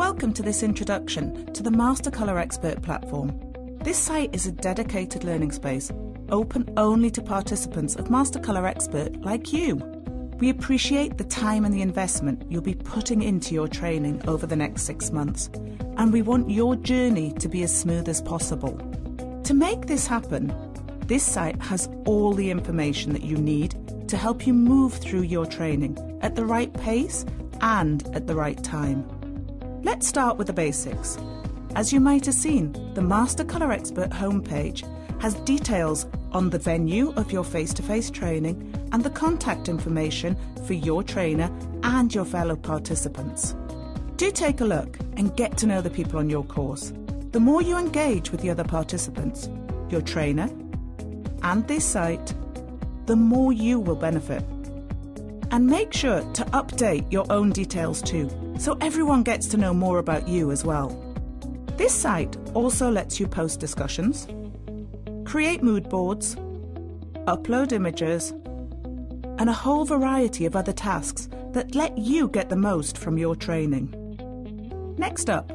Welcome to this introduction to the Master Colour Expert platform. This site is a dedicated learning space, open only to participants of Master Colour Expert like you. We appreciate the time and the investment you'll be putting into your training over the next six months, and we want your journey to be as smooth as possible. To make this happen, this site has all the information that you need to help you move through your training at the right pace and at the right time. Let's start with the basics. As you might have seen, the Master Colour Expert homepage has details on the venue of your face to face training and the contact information for your trainer and your fellow participants. Do take a look and get to know the people on your course. The more you engage with the other participants, your trainer, and this site, the more you will benefit. And make sure to update your own details too so everyone gets to know more about you as well. This site also lets you post discussions, create mood boards, upload images, and a whole variety of other tasks that let you get the most from your training. Next up,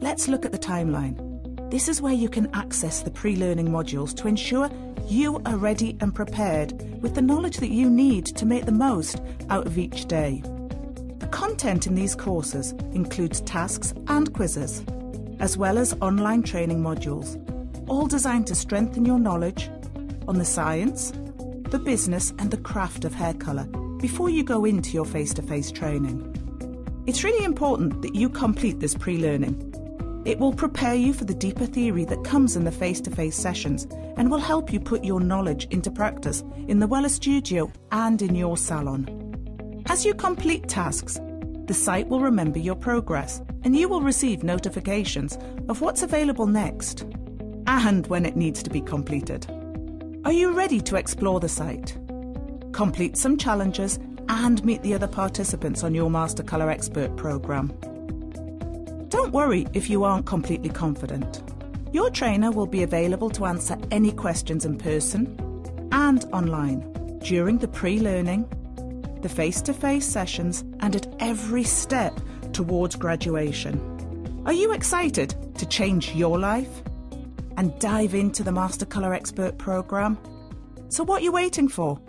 let's look at the timeline. This is where you can access the pre learning modules to ensure you are ready and prepared with the knowledge that you need to make the most out of each day The content in these courses includes tasks and quizzes, as well as online training modules, all designed to strengthen your knowledge on the science, the business, and the craft of hair colour before you go into your face to face training. It's really important that you complete this pre learning. It will prepare you for the deeper theory that comes in the face to face sessions and will help you put your knowledge into practice in the Wella studio and in your salon. As you complete tasks, the site will remember your progress and you will receive notifications of what's available next and when it needs to be completed. Are you ready to explore the site? Complete some challenges and meet the other participants on your Master Colour Expert programme. Don't worry if you aren't completely confident. Your trainer will be available to answer any questions in person and online during the pre learning the face to face sessions, and at every step towards graduation. Are you excited to change your life and dive into the Master Colour Expert programme? So, what are you waiting for?